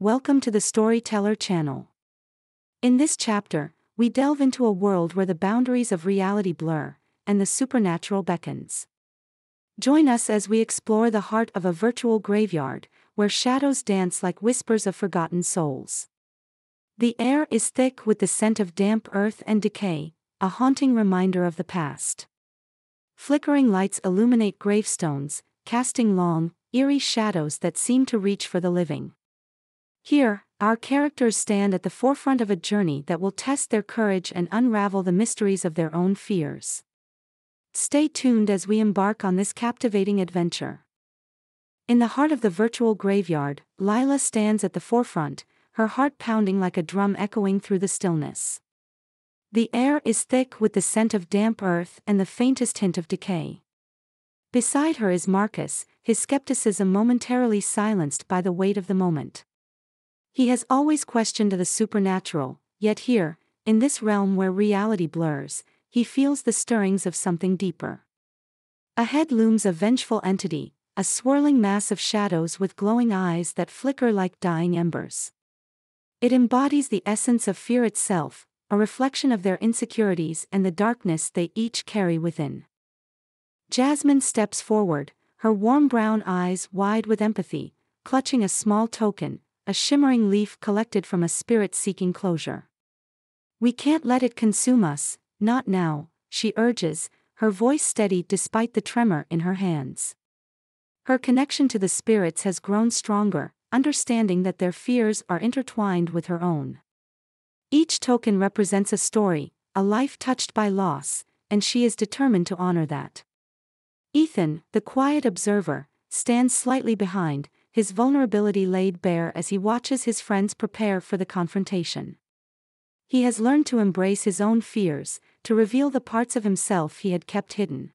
welcome to the Storyteller channel. In this chapter, we delve into a world where the boundaries of reality blur, and the supernatural beckons. Join us as we explore the heart of a virtual graveyard, where shadows dance like whispers of forgotten souls. The air is thick with the scent of damp earth and decay, a haunting reminder of the past. Flickering lights illuminate gravestones, casting long, eerie shadows that seem to reach for the living. Here, our characters stand at the forefront of a journey that will test their courage and unravel the mysteries of their own fears. Stay tuned as we embark on this captivating adventure. In the heart of the virtual graveyard, Lila stands at the forefront, her heart pounding like a drum echoing through the stillness. The air is thick with the scent of damp earth and the faintest hint of decay. Beside her is Marcus, his skepticism momentarily silenced by the weight of the moment. He has always questioned the supernatural, yet here, in this realm where reality blurs, he feels the stirrings of something deeper. Ahead looms a vengeful entity, a swirling mass of shadows with glowing eyes that flicker like dying embers. It embodies the essence of fear itself, a reflection of their insecurities and the darkness they each carry within. Jasmine steps forward, her warm brown eyes wide with empathy, clutching a small token, a shimmering leaf collected from a spirit seeking closure. We can't let it consume us, not now, she urges, her voice steady despite the tremor in her hands. Her connection to the spirits has grown stronger, understanding that their fears are intertwined with her own. Each token represents a story, a life touched by loss, and she is determined to honor that. Ethan, the quiet observer, stands slightly behind, his vulnerability laid bare as he watches his friends prepare for the confrontation. He has learned to embrace his own fears, to reveal the parts of himself he had kept hidden.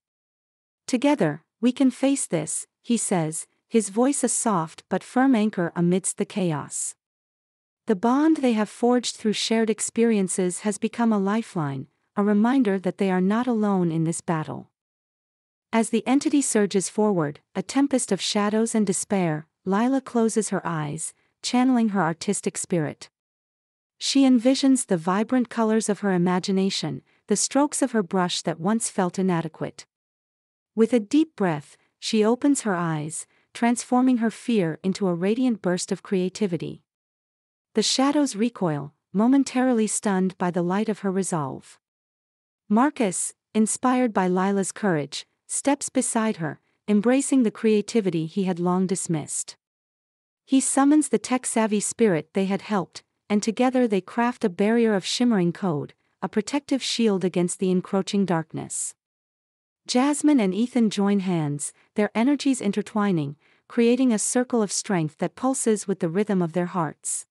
Together, we can face this, he says, his voice a soft but firm anchor amidst the chaos. The bond they have forged through shared experiences has become a lifeline, a reminder that they are not alone in this battle. As the entity surges forward, a tempest of shadows and despair, Lila closes her eyes, channeling her artistic spirit. She envisions the vibrant colors of her imagination, the strokes of her brush that once felt inadequate. With a deep breath, she opens her eyes, transforming her fear into a radiant burst of creativity. The shadows recoil, momentarily stunned by the light of her resolve. Marcus, inspired by Lila's courage, steps beside her, embracing the creativity he had long dismissed. He summons the tech savvy spirit they had helped, and together they craft a barrier of shimmering code, a protective shield against the encroaching darkness. Jasmine and Ethan join hands, their energies intertwining, creating a circle of strength that pulses with the rhythm of their hearts.